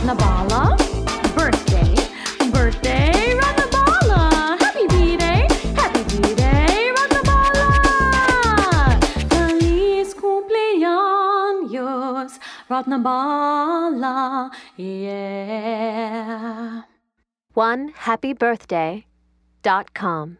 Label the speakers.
Speaker 1: Ratnabala. Birthday, birthday, Ratnabala. Happy B-Day, happy B-Day, Ratnabala. Feliz cumpleaños, Ratnabala, yeah.
Speaker 2: One happy birthday dot com.